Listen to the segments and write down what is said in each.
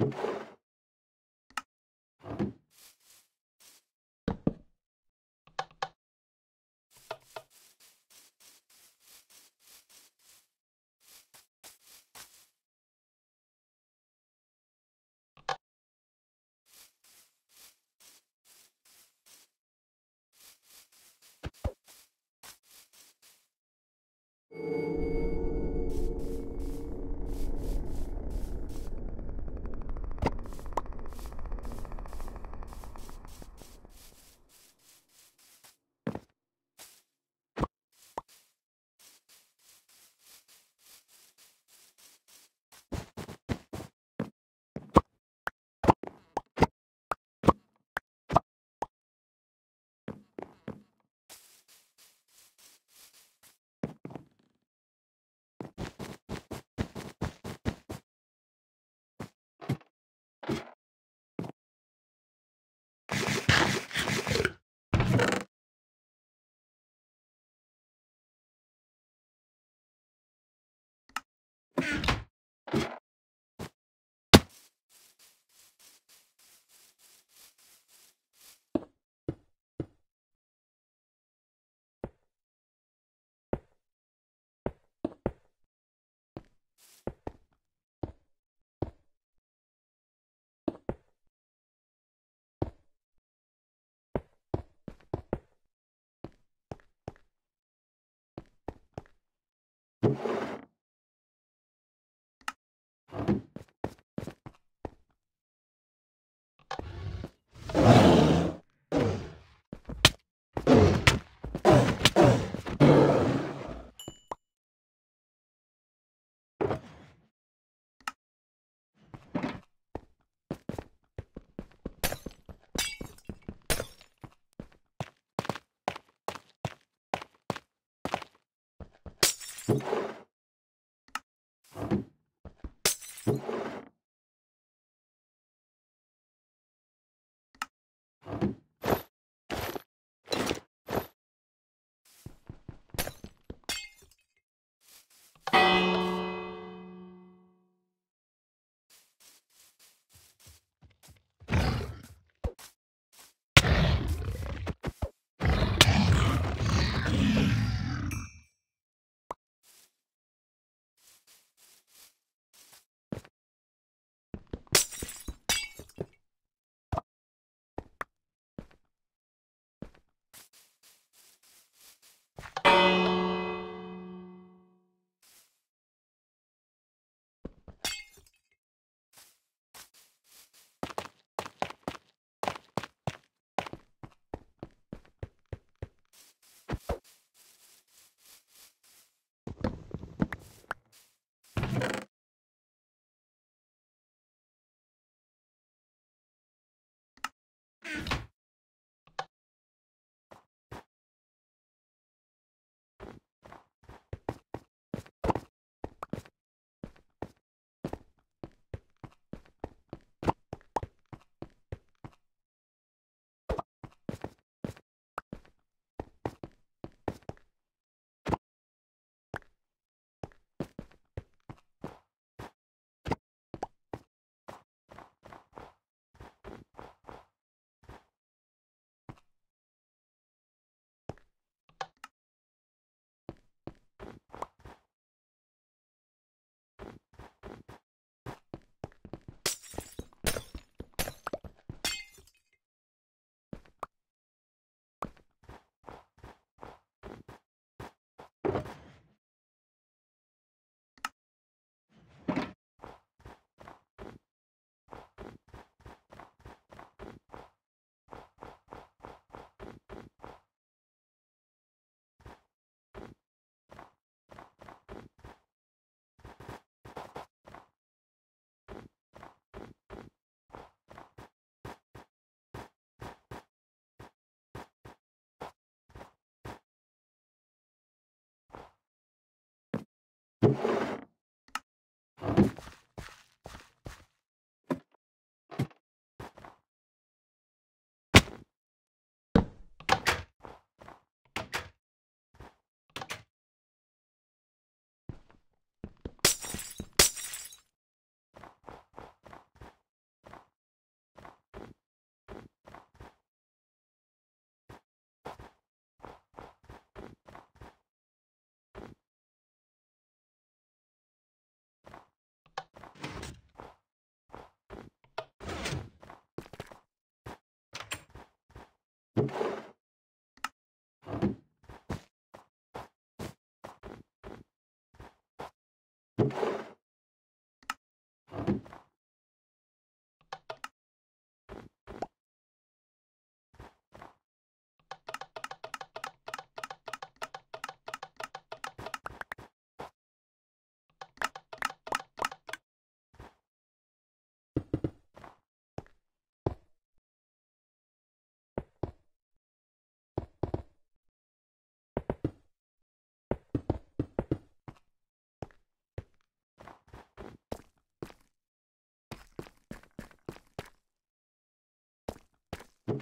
you you you you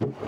you